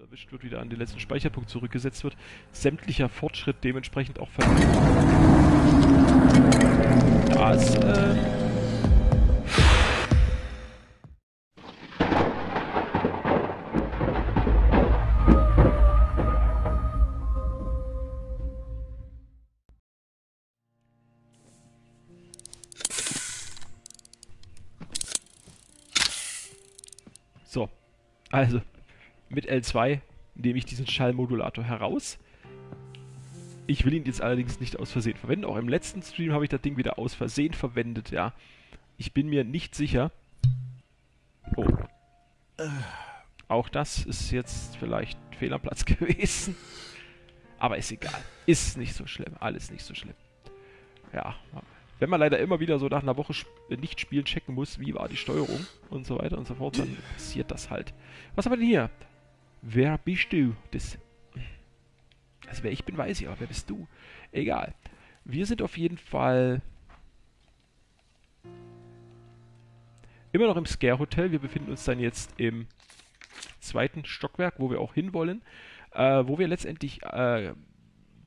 erwischt wird, wieder an den letzten Speicherpunkt zurückgesetzt wird, sämtlicher Fortschritt dementsprechend auch ver... Das, äh... So, also mit L2 nehme ich diesen Schallmodulator heraus. Ich will ihn jetzt allerdings nicht aus Versehen verwenden. Auch im letzten Stream habe ich das Ding wieder aus Versehen verwendet, ja. Ich bin mir nicht sicher. Oh. Auch das ist jetzt vielleicht fehl am Platz gewesen. Aber ist egal. Ist nicht so schlimm. Alles nicht so schlimm. Ja. Wenn man leider immer wieder so nach einer Woche nicht spielen checken muss, wie war die Steuerung und so weiter und so fort, dann passiert das halt. Was haben wir denn hier? Wer bist du? Das. Also wer ich bin, weiß ich, aber wer bist du? Egal. Wir sind auf jeden Fall immer noch im Scare Hotel. Wir befinden uns dann jetzt im zweiten Stockwerk, wo wir auch hinwollen. Äh, wo wir letztendlich äh,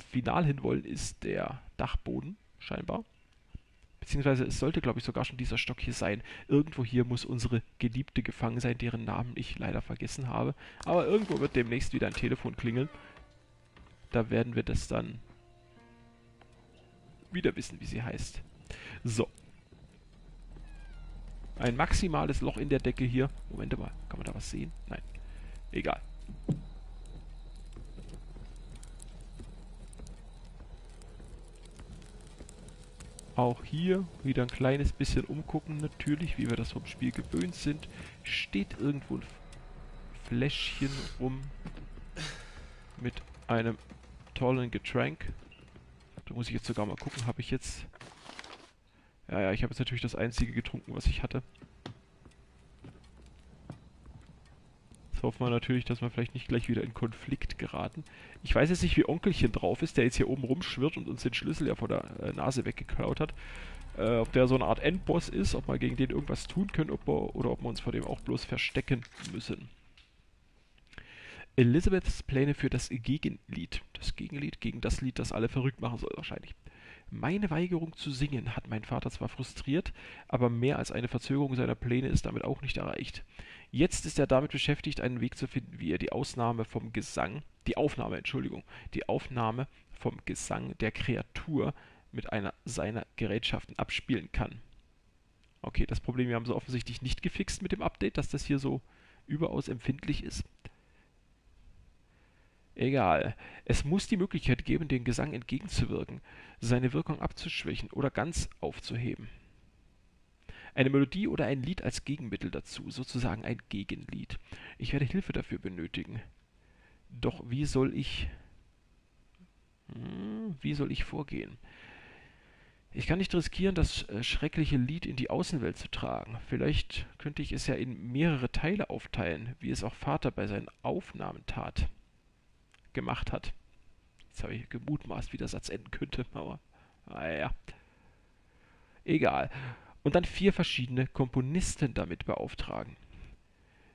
final hinwollen, ist der Dachboden, scheinbar. Beziehungsweise es sollte, glaube ich, sogar schon dieser Stock hier sein. Irgendwo hier muss unsere Geliebte gefangen sein, deren Namen ich leider vergessen habe. Aber irgendwo wird demnächst wieder ein Telefon klingeln. Da werden wir das dann wieder wissen, wie sie heißt. So. Ein maximales Loch in der Decke hier. Moment mal, kann man da was sehen? Nein. Egal. Auch hier wieder ein kleines bisschen umgucken natürlich, wie wir das vom Spiel gewöhnt sind. Steht irgendwo ein Fläschchen rum mit einem tollen Getränk. Da muss ich jetzt sogar mal gucken, habe ich jetzt... Ja, ja, ich habe jetzt natürlich das einzige getrunken, was ich hatte. Hoffen wir natürlich, dass wir vielleicht nicht gleich wieder in Konflikt geraten. Ich weiß jetzt nicht, wie Onkelchen drauf ist, der jetzt hier oben rumschwirrt und uns den Schlüssel ja vor der äh, Nase weggeklaut hat. Äh, ob der so eine Art Endboss ist, ob wir gegen den irgendwas tun können ob wir, oder ob wir uns vor dem auch bloß verstecken müssen. Elizabeths Pläne für das Gegenlied. Das Gegenlied gegen das Lied, das alle verrückt machen soll wahrscheinlich. Meine Weigerung zu singen hat mein Vater zwar frustriert, aber mehr als eine Verzögerung seiner Pläne ist damit auch nicht erreicht. Jetzt ist er damit beschäftigt, einen Weg zu finden, wie er die Ausnahme vom Gesang, die Aufnahme, Entschuldigung, die Aufnahme vom Gesang der Kreatur mit einer seiner Gerätschaften abspielen kann. Okay, das Problem haben sie offensichtlich nicht gefixt mit dem Update, dass das hier so überaus empfindlich ist. Egal. Es muss die Möglichkeit geben, den Gesang entgegenzuwirken, seine Wirkung abzuschwächen oder ganz aufzuheben eine Melodie oder ein Lied als Gegenmittel dazu, sozusagen ein Gegenlied. Ich werde Hilfe dafür benötigen. Doch wie soll ich... Hm, wie soll ich vorgehen? Ich kann nicht riskieren, das äh, schreckliche Lied in die Außenwelt zu tragen. Vielleicht könnte ich es ja in mehrere Teile aufteilen, wie es auch Vater bei seinen Aufnahmen tat. Gemacht hat. Jetzt habe ich gemutmaßt, wie der Satz enden könnte, aber naja. Egal und dann vier verschiedene Komponisten damit beauftragen.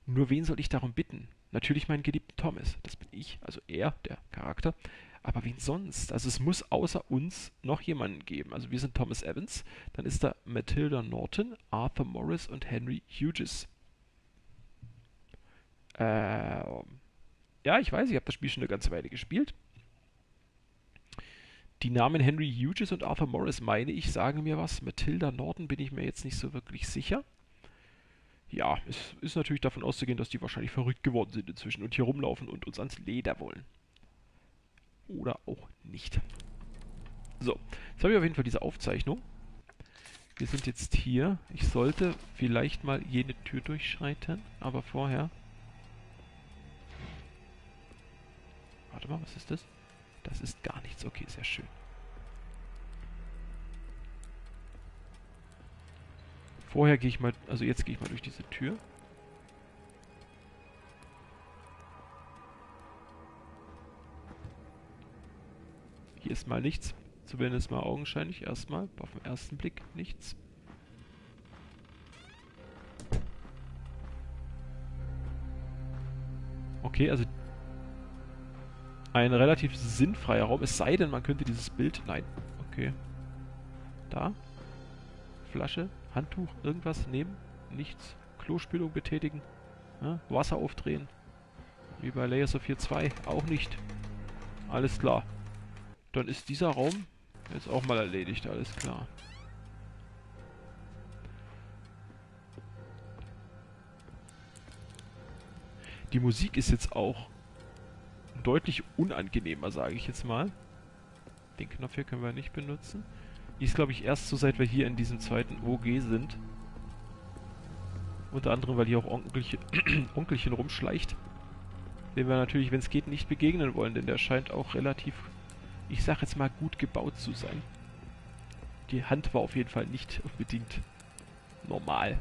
Nur wen soll ich darum bitten? Natürlich meinen geliebten Thomas, das bin ich, also er, der Charakter. Aber wen sonst? Also es muss außer uns noch jemanden geben. Also wir sind Thomas Evans, dann ist da Matilda Norton, Arthur Morris und Henry Hughes. Äh, ja, ich weiß, ich habe das Spiel schon eine ganze Weile gespielt. Die Namen Henry Hughes und Arthur Morris, meine ich, sagen mir was. Matilda Norton bin ich mir jetzt nicht so wirklich sicher. Ja, es ist natürlich davon auszugehen, dass die wahrscheinlich verrückt geworden sind inzwischen und hier rumlaufen und uns ans Leder wollen. Oder auch nicht. So, jetzt habe ich auf jeden Fall diese Aufzeichnung. Wir sind jetzt hier. Ich sollte vielleicht mal jene Tür durchschreiten, aber vorher... Warte mal, was ist das? Das ist gar nichts. Okay, sehr schön. Vorher gehe ich mal, also jetzt gehe ich mal durch diese Tür. Hier ist mal nichts. Zumindest mal augenscheinlich erstmal. Auf den ersten Blick nichts. Okay, also ein relativ sinnfreier Raum. Es sei denn, man könnte dieses Bild... Nein. Okay. Da. Flasche, Handtuch, irgendwas nehmen. Nichts. Klospülung betätigen. Ja, Wasser aufdrehen. Wie bei Layers of 4.2. Auch nicht. Alles klar. Dann ist dieser Raum jetzt auch mal erledigt. Alles klar. Die Musik ist jetzt auch deutlich unangenehmer, sage ich jetzt mal. Den Knopf hier können wir nicht benutzen. Die ist, glaube ich, erst so, seit wir hier in diesem zweiten OG sind. Unter anderem, weil hier auch Onkelchen, Onkelchen rumschleicht. Dem wir natürlich, wenn es geht, nicht begegnen wollen, denn der scheint auch relativ, ich sag jetzt mal, gut gebaut zu sein. Die Hand war auf jeden Fall nicht unbedingt normal.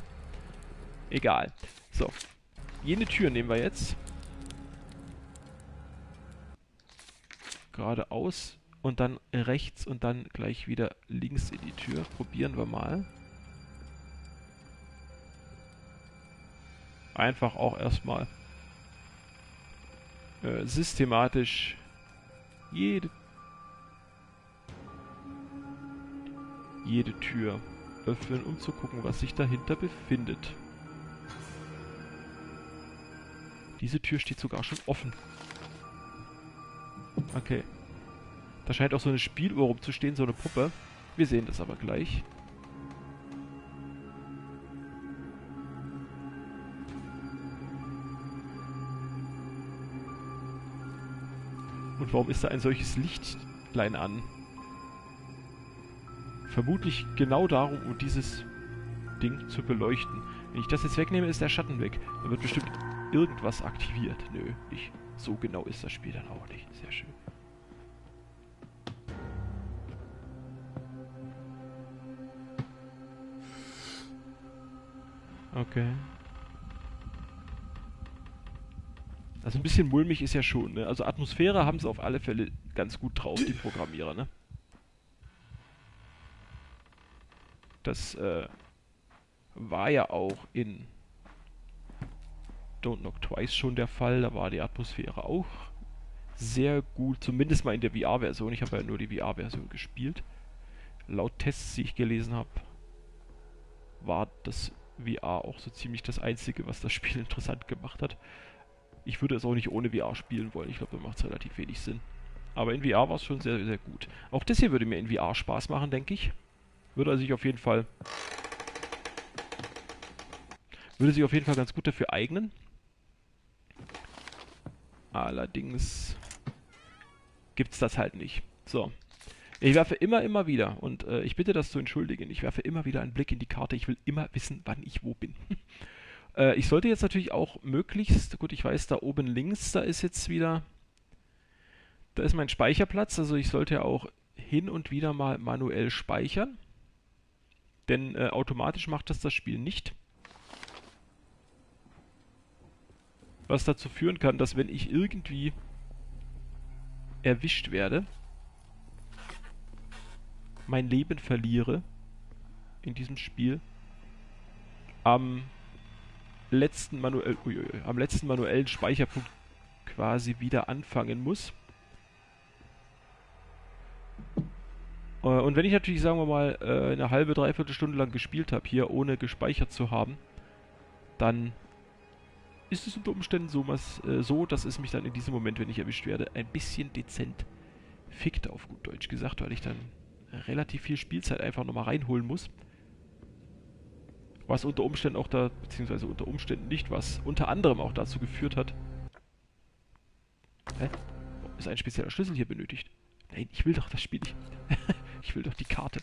Egal. So. Jene Tür nehmen wir jetzt. Geradeaus und dann rechts und dann gleich wieder links in die Tür. Probieren wir mal. Einfach auch erstmal äh, systematisch jede jede Tür öffnen, um zu gucken, was sich dahinter befindet. Diese Tür steht sogar schon offen. Okay. Da scheint auch so eine Spieluhr rumzustehen, so eine Puppe. Wir sehen das aber gleich. Und warum ist da ein solches Lichtlein an? Vermutlich genau darum, um dieses Ding zu beleuchten. Wenn ich das jetzt wegnehme, ist der Schatten weg. Dann wird bestimmt irgendwas aktiviert. Nö, nicht. So genau ist das Spiel dann auch nicht. Sehr schön. Okay. Also ein bisschen mulmig ist ja schon, ne? Also Atmosphäre haben sie auf alle Fälle ganz gut drauf, die Programmierer, ne? Das äh, war ja auch in Don't Knock Twice schon der Fall. Da war die Atmosphäre auch sehr gut, zumindest mal in der VR-Version. Ich habe ja nur die VR-Version gespielt. Laut Tests, die ich gelesen habe, war das VR auch so ziemlich das Einzige, was das Spiel interessant gemacht hat. Ich würde es auch nicht ohne VR spielen wollen. Ich glaube, da macht es relativ wenig Sinn. Aber in VR war es schon sehr, sehr gut. Auch das hier würde mir in VR Spaß machen, denke ich. Würde sich auf jeden Fall würde sich auf jeden Fall ganz gut dafür eignen. Allerdings gibt es das halt nicht. So. Ich werfe immer, immer wieder, und äh, ich bitte das zu entschuldigen, ich werfe immer wieder einen Blick in die Karte. Ich will immer wissen, wann ich wo bin. äh, ich sollte jetzt natürlich auch möglichst, gut, ich weiß, da oben links, da ist jetzt wieder, da ist mein Speicherplatz, also ich sollte ja auch hin und wieder mal manuell speichern. Denn äh, automatisch macht das das Spiel nicht. Was dazu führen kann, dass wenn ich irgendwie erwischt werde, mein Leben verliere in diesem Spiel am letzten manuell am letzten manuellen Speicherpunkt quasi wieder anfangen muss. Äh, und wenn ich natürlich, sagen wir mal, äh, eine halbe, dreiviertel Stunde lang gespielt habe, hier ohne gespeichert zu haben, dann ist es unter Umständen so, was, äh, so, dass es mich dann in diesem Moment, wenn ich erwischt werde, ein bisschen dezent fickt, auf gut Deutsch gesagt, weil ich dann relativ viel Spielzeit einfach nochmal reinholen muss. Was unter Umständen auch da, beziehungsweise unter Umständen nicht, was unter anderem auch dazu geführt hat. Hä? Ist ein spezieller Schlüssel hier benötigt? Nein, ich will doch das Spiel nicht. ich will doch die Karte.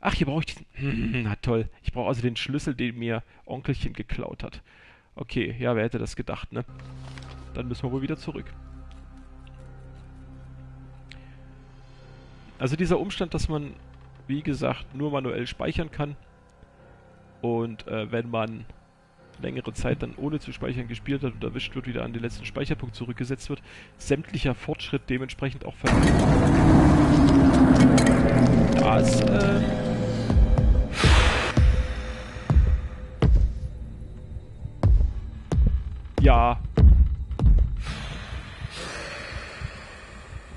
Ach, hier brauche ich diesen. Na toll. Ich brauche also den Schlüssel, den mir Onkelchen geklaut hat. Okay, ja, wer hätte das gedacht, ne? Dann müssen wir wohl wieder zurück. Also dieser Umstand, dass man, wie gesagt, nur manuell speichern kann und äh, wenn man längere Zeit dann ohne zu speichern gespielt hat und erwischt wird, wieder an den letzten Speicherpunkt zurückgesetzt wird, sämtlicher Fortschritt dementsprechend auch verliert. Das, äh, Ja.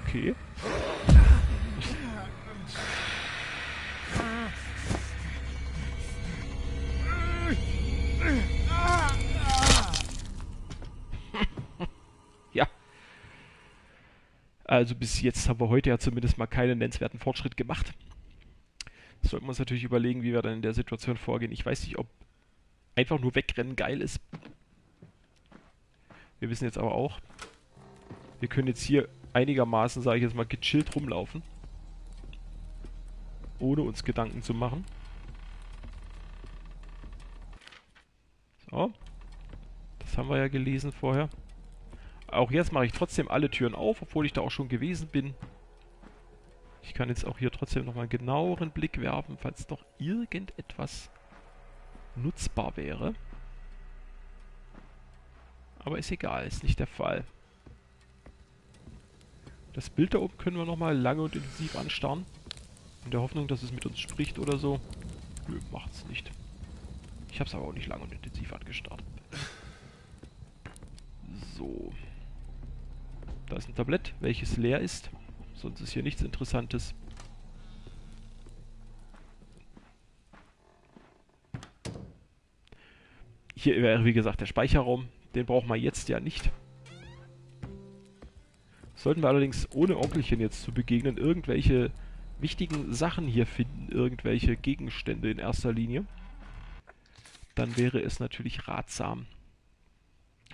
Okay. ja. Also bis jetzt haben wir heute ja zumindest mal keinen nennenswerten Fortschritt gemacht. Sollten wir uns natürlich überlegen, wie wir dann in der Situation vorgehen. Ich weiß nicht, ob einfach nur wegrennen geil ist. Wir wissen jetzt aber auch, wir können jetzt hier einigermaßen, sage ich jetzt mal, gechillt rumlaufen. Ohne uns Gedanken zu machen. So. Das haben wir ja gelesen vorher. Auch jetzt mache ich trotzdem alle Türen auf, obwohl ich da auch schon gewesen bin. Ich kann jetzt auch hier trotzdem nochmal einen genaueren Blick werfen, falls noch irgendetwas nutzbar wäre. Aber ist egal, ist nicht der Fall. Das Bild da oben können wir nochmal lange und intensiv anstarren. In der Hoffnung, dass es mit uns spricht oder so. Nö, macht's nicht. Ich hab's aber auch nicht lange und intensiv angestarrt. So. Da ist ein Tablett, welches leer ist. Sonst ist hier nichts Interessantes. Hier wäre wie gesagt der Speicherraum. Den brauchen wir jetzt ja nicht. Sollten wir allerdings ohne Onkelchen jetzt zu begegnen irgendwelche wichtigen Sachen hier finden, irgendwelche Gegenstände in erster Linie, dann wäre es natürlich ratsam,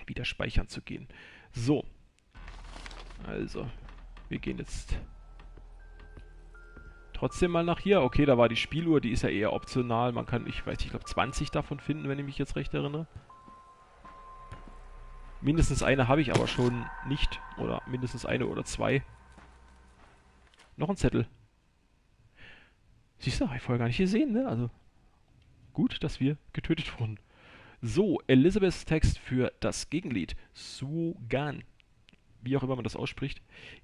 wieder speichern zu gehen. So. Also, wir gehen jetzt trotzdem mal nach hier. Okay, da war die Spieluhr, die ist ja eher optional. Man kann, ich weiß nicht, ich glaube 20 davon finden, wenn ich mich jetzt recht erinnere. Mindestens eine habe ich aber schon nicht. Oder mindestens eine oder zwei. Noch ein Zettel. Siehst du, habe ich vorher gar nicht gesehen, ne? Also, gut, dass wir getötet wurden. So, Elizabeths Text für das Gegenlied. Sugan. Wie auch immer man das ausspricht.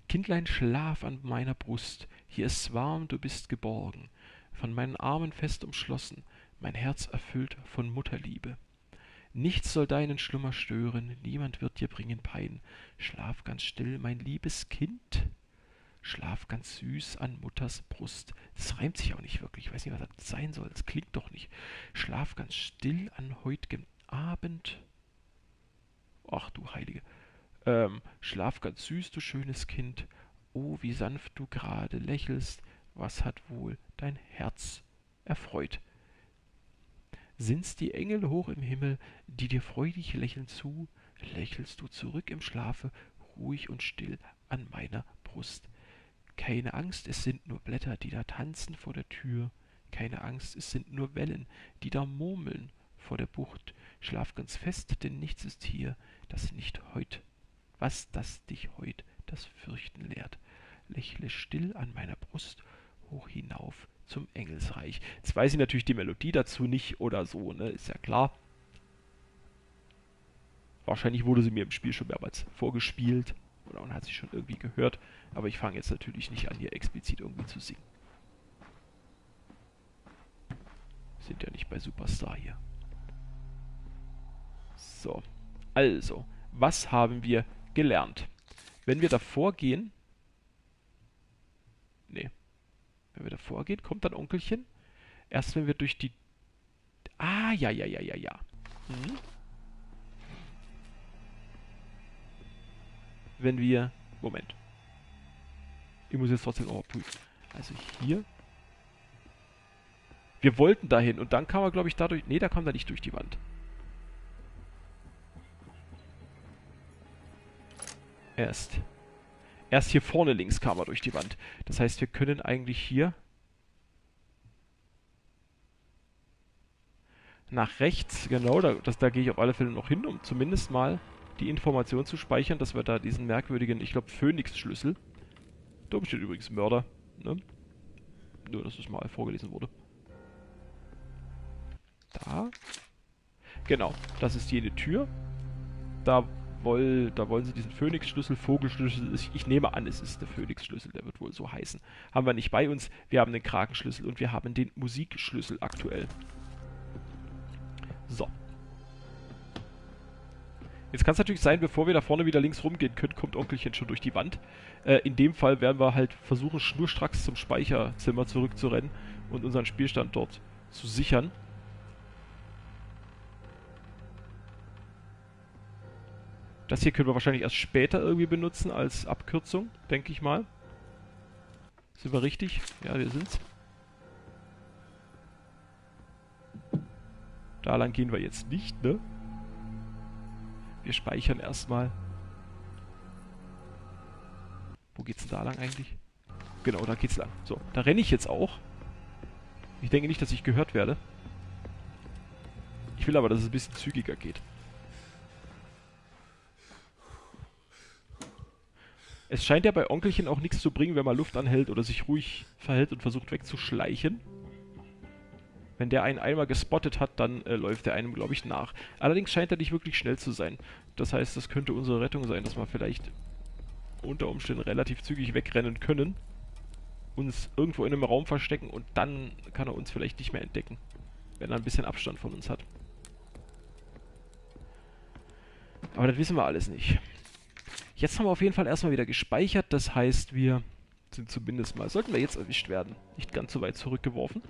Kindlein, schlaf an meiner Brust. Hier ist's warm, du bist geborgen. Von meinen Armen fest umschlossen. Mein Herz erfüllt von Mutterliebe. Nichts soll deinen Schlummer stören, niemand wird dir bringen Pein. Schlaf ganz still, mein liebes Kind. Schlaf ganz süß an Mutters Brust. Das reimt sich auch nicht wirklich. Ich weiß nicht, was das sein soll. Das klingt doch nicht. Schlaf ganz still an heut'gem Abend. Ach du Heilige. Ähm, schlaf ganz süß, du schönes Kind. Oh, wie sanft du gerade lächelst. Was hat wohl dein Herz erfreut? Sind's die Engel hoch im Himmel, die dir freudig lächeln zu, lächelst du zurück im Schlafe, ruhig und still an meiner Brust. Keine Angst, es sind nur Blätter, die da tanzen vor der Tür. Keine Angst, es sind nur Wellen, die da murmeln vor der Bucht. Schlaf ganz fest, denn nichts ist hier, das nicht heut, was das dich heut das Fürchten lehrt. Lächle still an meiner Brust, hoch hinauf zum Engelsreich. Jetzt weiß ich natürlich die Melodie dazu nicht oder so, ne? Ist ja klar. Wahrscheinlich wurde sie mir im Spiel schon mehrmals vorgespielt oder man hat sie schon irgendwie gehört, aber ich fange jetzt natürlich nicht an, hier explizit irgendwie zu singen. Wir sind ja nicht bei Superstar hier. So, also, was haben wir gelernt? Wenn wir davor gehen, nee, wenn wir davor gehen, kommt dann Onkelchen. Erst wenn wir durch die... Ah, ja, ja, ja, ja, ja. Hm. Wenn wir... Moment. Ich muss jetzt trotzdem nochmal prüfen. Also hier... Wir wollten dahin und dann kam er, glaube ich, dadurch... Nee, da kam er nicht durch die Wand. Erst Erst hier vorne links kam er durch die Wand. Das heißt, wir können eigentlich hier nach rechts, genau, da, das, da gehe ich auf alle Fälle noch hin, um zumindest mal die Information zu speichern, dass wir da diesen merkwürdigen, ich glaube, Phoenix-Schlüssel. Da steht übrigens Mörder, ne? Nur, dass es mal vorgelesen wurde. Da. Genau, das ist jede Tür. Da woll, da wollen sie diesen Phoenix-Schlüssel, Vogelschlüssel, ich, ich nehme an, es ist der Phoenix-Schlüssel, der wird wohl so heißen. Haben wir nicht bei uns, wir haben den Krakenschlüssel und wir haben den Musikschlüssel aktuell. So. Jetzt kann es natürlich sein, bevor wir da vorne wieder links rumgehen können, kommt Onkelchen schon durch die Wand. Äh, in dem Fall werden wir halt versuchen, schnurstracks zum Speicherzimmer zurückzurennen und unseren Spielstand dort zu sichern. Das hier können wir wahrscheinlich erst später irgendwie benutzen als Abkürzung, denke ich mal. Sind wir richtig? Ja, wir sind's. Da lang gehen wir jetzt nicht, ne? Wir speichern erstmal. Wo geht's denn da lang eigentlich? Genau, da geht's lang. So, da renne ich jetzt auch. Ich denke nicht, dass ich gehört werde. Ich will aber, dass es ein bisschen zügiger geht. Es scheint ja bei Onkelchen auch nichts zu bringen, wenn man Luft anhält oder sich ruhig verhält und versucht wegzuschleichen. Wenn der einen einmal gespottet hat, dann äh, läuft er einem, glaube ich, nach. Allerdings scheint er nicht wirklich schnell zu sein. Das heißt, das könnte unsere Rettung sein, dass wir vielleicht unter Umständen relativ zügig wegrennen können, uns irgendwo in einem Raum verstecken und dann kann er uns vielleicht nicht mehr entdecken, wenn er ein bisschen Abstand von uns hat. Aber das wissen wir alles nicht. Jetzt haben wir auf jeden Fall erstmal wieder gespeichert. Das heißt, wir sind zumindest mal, sollten wir jetzt erwischt werden, nicht ganz so weit zurückgeworfen.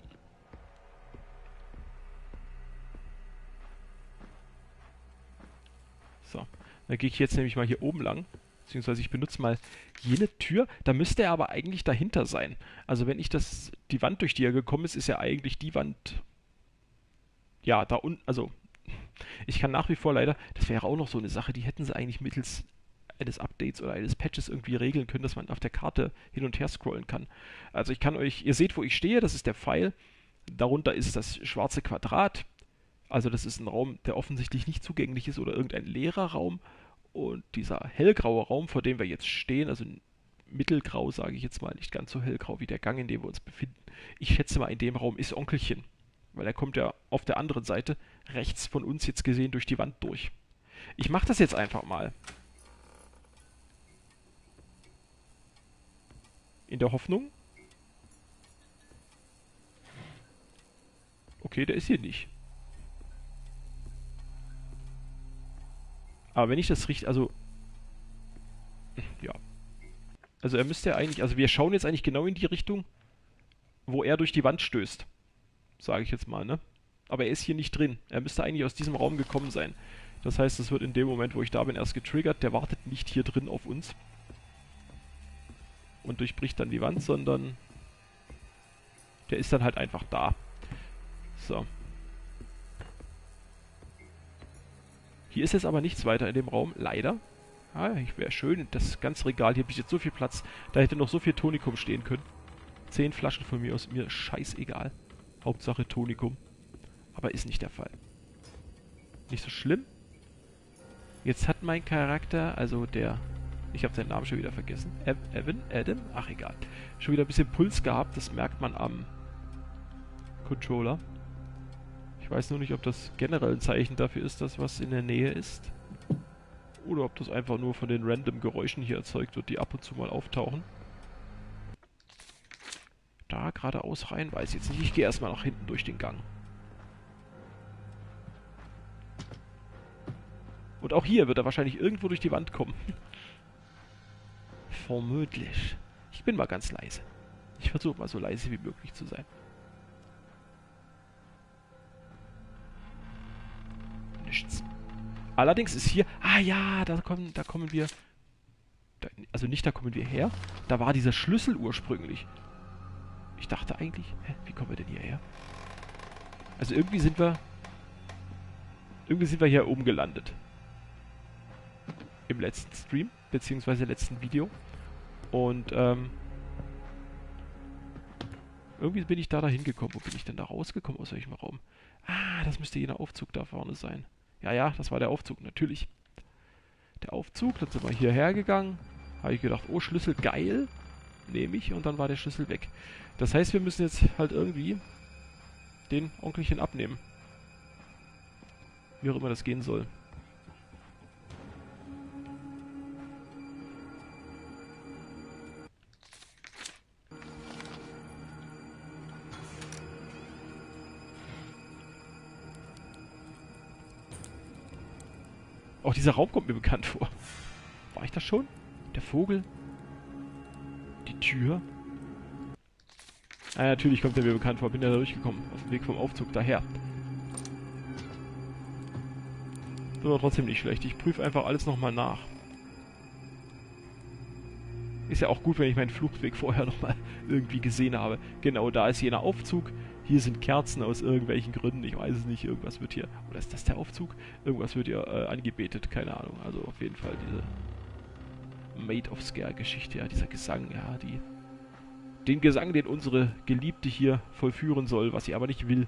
So, dann gehe ich jetzt nämlich mal hier oben lang. Beziehungsweise ich benutze mal jene Tür. Da müsste er aber eigentlich dahinter sein. Also wenn ich das, die Wand, durch die er gekommen ist, ist ja eigentlich die Wand, ja, da unten, also ich kann nach wie vor leider, das wäre auch noch so eine Sache, die hätten sie eigentlich mittels eines Updates oder eines Patches irgendwie regeln können, dass man auf der Karte hin und her scrollen kann. Also ich kann euch, ihr seht, wo ich stehe, das ist der Pfeil. Darunter ist das schwarze Quadrat. Also das ist ein Raum, der offensichtlich nicht zugänglich ist oder irgendein leerer Raum. Und dieser hellgraue Raum, vor dem wir jetzt stehen, also mittelgrau sage ich jetzt mal, nicht ganz so hellgrau wie der Gang, in dem wir uns befinden. Ich schätze mal, in dem Raum ist Onkelchen. Weil er kommt ja auf der anderen Seite, rechts von uns jetzt gesehen, durch die Wand durch. Ich mache das jetzt einfach mal. In der Hoffnung. Okay, der ist hier nicht. Aber wenn ich das richtig, also... Ja. Also er müsste ja eigentlich, also wir schauen jetzt eigentlich genau in die Richtung, wo er durch die Wand stößt. Sage ich jetzt mal, ne? Aber er ist hier nicht drin. Er müsste eigentlich aus diesem Raum gekommen sein. Das heißt, es wird in dem Moment, wo ich da bin, erst getriggert. Der wartet nicht hier drin auf uns und durchbricht dann die Wand, sondern der ist dann halt einfach da. So. Hier ist jetzt aber nichts weiter in dem Raum, leider. Ah, wäre schön, das ganze Regal hier bietet so viel Platz. Da hätte noch so viel Tonikum stehen können. Zehn Flaschen von mir aus, mir scheißegal. Hauptsache Tonikum. Aber ist nicht der Fall. Nicht so schlimm. Jetzt hat mein Charakter, also der ich habe seinen Namen schon wieder vergessen. Evan? Adam? Ach, egal. Schon wieder ein bisschen Puls gehabt, das merkt man am Controller. Ich weiß nur nicht, ob das generell ein Zeichen dafür ist, dass was in der Nähe ist. Oder ob das einfach nur von den random Geräuschen hier erzeugt wird, die ab und zu mal auftauchen. Da geradeaus rein, weiß ich jetzt nicht. Ich gehe erstmal nach hinten durch den Gang. Und auch hier wird er wahrscheinlich irgendwo durch die Wand kommen. Vermutlich. Ich bin mal ganz leise. Ich versuche mal so leise wie möglich zu sein. Nichts. Allerdings ist hier... Ah ja, da kommen, da kommen wir... Da, also nicht da kommen wir her. Da war dieser Schlüssel ursprünglich. Ich dachte eigentlich... Hä, wie kommen wir denn hierher? Also irgendwie sind wir... Irgendwie sind wir hier oben gelandet. Im letzten Stream, beziehungsweise letzten Video. Und ähm, irgendwie bin ich da dahin gekommen. Wo bin ich denn da rausgekommen aus welchem Raum? Ah, das müsste jener Aufzug da vorne sein. Ja, ja, das war der Aufzug, natürlich. Der Aufzug, dann sind wir hierher gegangen. Habe ich gedacht, oh, Schlüssel, geil. Nehme ich und dann war der Schlüssel weg. Das heißt, wir müssen jetzt halt irgendwie den Onkelchen abnehmen. Wie auch immer das gehen soll. Auch dieser Raum kommt mir bekannt vor. War ich das schon? Der Vogel? Die Tür? Ah, natürlich kommt er mir bekannt vor. Bin ja da durchgekommen. Auf dem Weg vom Aufzug daher. Das war trotzdem nicht schlecht. Ich prüfe einfach alles nochmal nach. Ist ja auch gut, wenn ich meinen Fluchtweg vorher nochmal irgendwie gesehen habe. Genau, da ist jener Aufzug. Hier sind Kerzen aus irgendwelchen Gründen. Ich weiß es nicht. Irgendwas wird hier... Oder ist das der Aufzug? Irgendwas wird hier äh, angebetet. Keine Ahnung. Also auf jeden Fall diese Made of Scare-Geschichte. Ja, dieser Gesang. Ja, die... Den Gesang, den unsere Geliebte hier vollführen soll, was sie aber nicht will.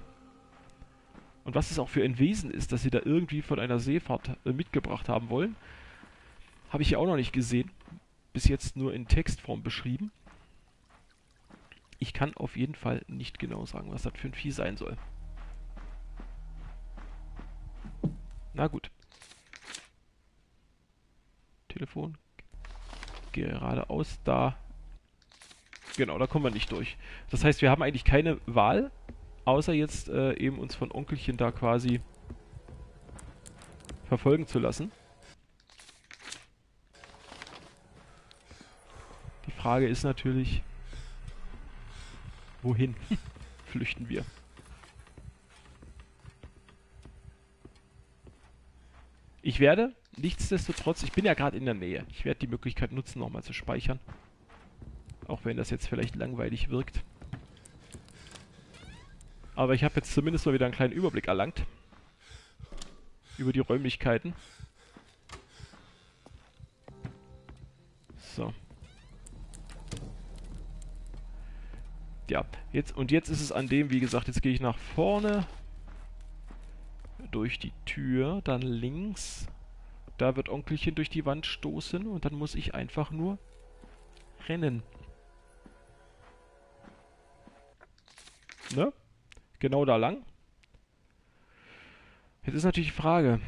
Und was es auch für ein Wesen ist, dass sie da irgendwie von einer Seefahrt äh, mitgebracht haben wollen, habe ich ja auch noch nicht gesehen bis jetzt nur in Textform beschrieben. Ich kann auf jeden Fall nicht genau sagen, was das für ein Vieh sein soll. Na gut. Telefon. Geradeaus da. Genau, da kommen wir nicht durch. Das heißt, wir haben eigentlich keine Wahl, außer jetzt äh, eben uns von Onkelchen da quasi verfolgen zu lassen. Frage ist natürlich, wohin flüchten wir? Ich werde nichtsdestotrotz, ich bin ja gerade in der Nähe, ich werde die Möglichkeit nutzen, nochmal zu speichern. Auch wenn das jetzt vielleicht langweilig wirkt. Aber ich habe jetzt zumindest mal wieder einen kleinen Überblick erlangt. Über die Räumlichkeiten. So. Ja, jetzt und jetzt ist es an dem, wie gesagt, jetzt gehe ich nach vorne durch die Tür, dann links. Da wird Onkelchen durch die Wand stoßen und dann muss ich einfach nur rennen. Ne? Genau da lang. Jetzt ist natürlich die Frage,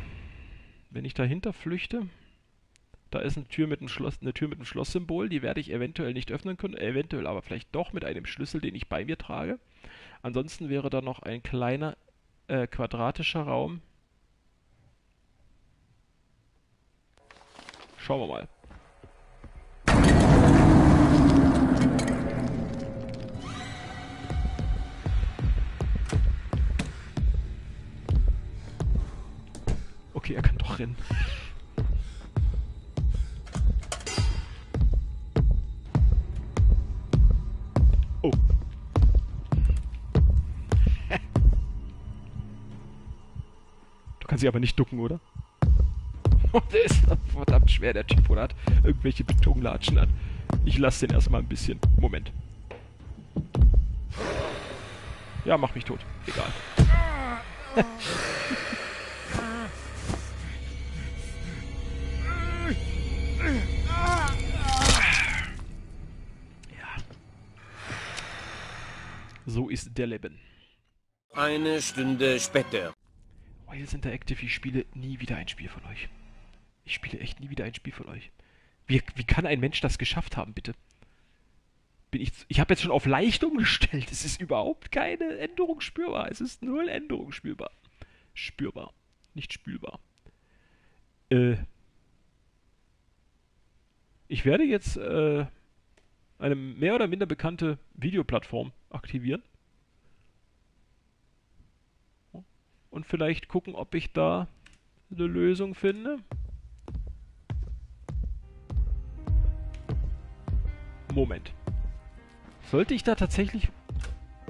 wenn ich dahinter flüchte, da ist eine Tür mit einem Schloss, eine Tür mit einem Schlosssymbol, die werde ich eventuell nicht öffnen können, eventuell aber vielleicht doch mit einem Schlüssel, den ich bei mir trage. Ansonsten wäre da noch ein kleiner äh, quadratischer Raum. Schauen wir mal. Okay, er kann doch rennen. Du kannst dich aber nicht ducken, oder? Oh, der ist verdammt schwer, der Typ, oder hat irgendwelche Betonlatschen an. Ich lasse den erstmal ein bisschen. Moment. Ja, mach mich tot. Egal. So ist der Leben. Eine Stunde später. Wild Interactive, ich spiele nie wieder ein Spiel von euch. Ich spiele echt nie wieder ein Spiel von euch. Wie, wie kann ein Mensch das geschafft haben, bitte? Bin ich ich habe jetzt schon auf leicht umgestellt. Es ist überhaupt keine Änderung spürbar. Es ist null Änderung spürbar. Spürbar. Nicht spülbar. Äh. Ich werde jetzt äh, eine mehr oder minder bekannte Videoplattform aktivieren. Und vielleicht gucken, ob ich da eine Lösung finde. Moment. Sollte ich da tatsächlich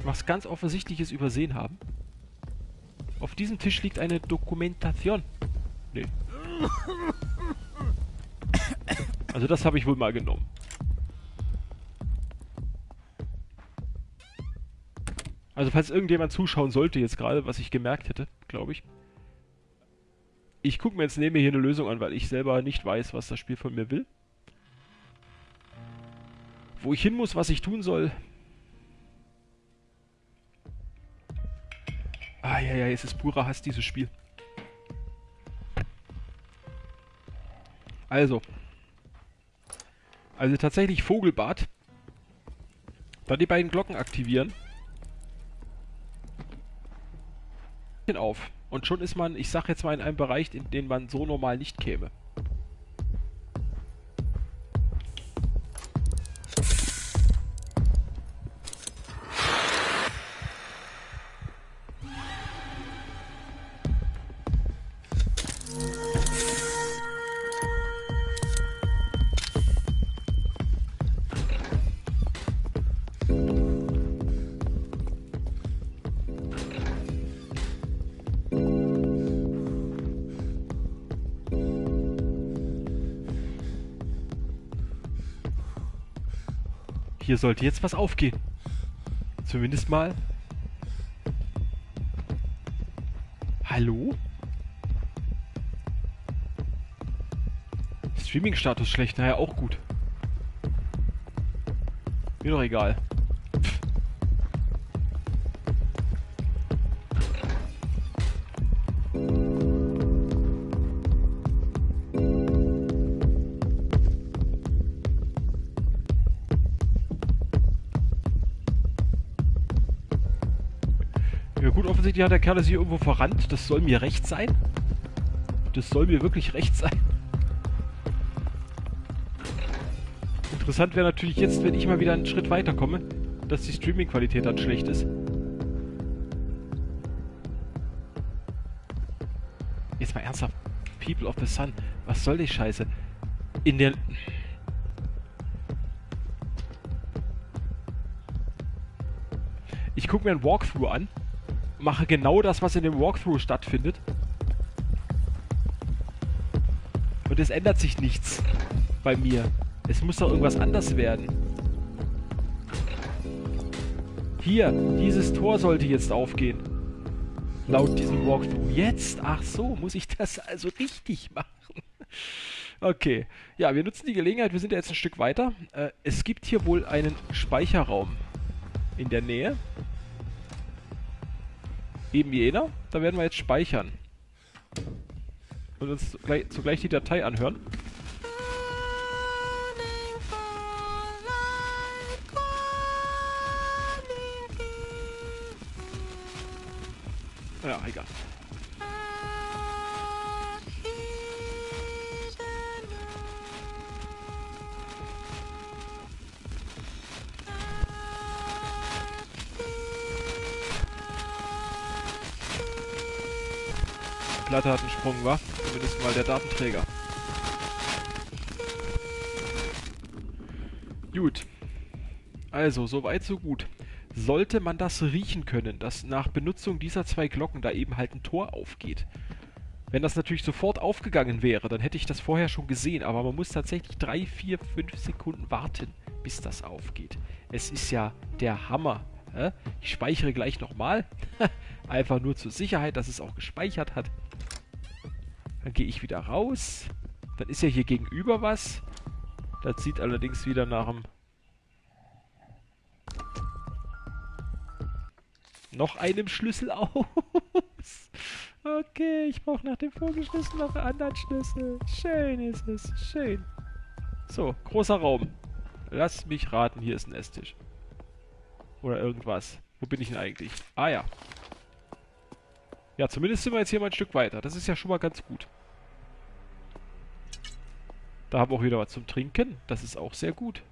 was ganz Offensichtliches übersehen haben? Auf diesem Tisch liegt eine Dokumentation. Nee. Also das habe ich wohl mal genommen. Also falls irgendjemand zuschauen sollte jetzt gerade, was ich gemerkt hätte, glaube ich. Ich gucke mir jetzt neben mir hier eine Lösung an, weil ich selber nicht weiß, was das Spiel von mir will. Wo ich hin muss, was ich tun soll. Ah ja, ja, es ist purer Hass, dieses Spiel. Also. Also tatsächlich Vogelbad. Dann die beiden Glocken aktivieren. Auf. Und schon ist man, ich sag jetzt mal, in einem Bereich, in den man so normal nicht käme. Sollte jetzt was aufgehen. Zumindest mal. Hallo? Streaming-Status schlecht, naja, auch gut. Mir doch egal. Ja offensichtlich hat der Kerl sich irgendwo verrannt. Das soll mir recht sein. Das soll mir wirklich recht sein. Interessant wäre natürlich jetzt, wenn ich mal wieder einen Schritt weiterkomme, dass die Streaming-Qualität dann schlecht ist. Jetzt mal ernsthaft. People of the Sun. Was soll die Scheiße? In der... Ich gucke mir ein Walkthrough an, mache genau das, was in dem Walkthrough stattfindet. Und es ändert sich nichts bei mir. Es muss doch irgendwas anders werden. Hier, dieses Tor sollte jetzt aufgehen. Laut diesem Walkthrough. Jetzt? Ach so, muss ich das also richtig machen? Okay. Ja, wir nutzen die Gelegenheit. Wir sind ja jetzt ein Stück weiter. Äh, es gibt hier wohl einen Speicherraum in der Nähe. Eben jener. Da werden wir jetzt speichern. Und uns gleich, zugleich die Datei anhören. Ja, egal. Platte hat einen Sprung, wa? Zumindest mal der Datenträger. Gut. Also, soweit, so gut. Sollte man das riechen können, dass nach Benutzung dieser zwei Glocken da eben halt ein Tor aufgeht. Wenn das natürlich sofort aufgegangen wäre, dann hätte ich das vorher schon gesehen, aber man muss tatsächlich 3, 4, 5 Sekunden warten, bis das aufgeht. Es ist ja der Hammer. Hä? Ich speichere gleich nochmal. Einfach nur zur Sicherheit, dass es auch gespeichert hat. Dann gehe ich wieder raus. Dann ist ja hier gegenüber was. Das sieht allerdings wieder nach einem noch einem Schlüssel aus. Okay, ich brauche nach dem Vogelschlüssel noch einen anderen Schlüssel. Schön ist es, schön. So, großer Raum. Lass mich raten, hier ist ein Esstisch. Oder irgendwas. Wo bin ich denn eigentlich? Ah ja. Ja, zumindest sind wir jetzt hier mal ein Stück weiter. Das ist ja schon mal ganz gut. Da haben wir auch wieder was zum Trinken. Das ist auch sehr gut.